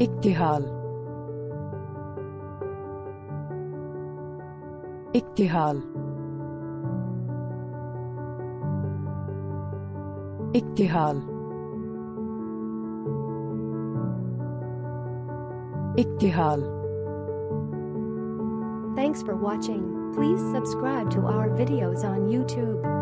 اكتحال اكتحال اكتحال اكتحال Thanks for watching. Please subscribe to our videos on YouTube.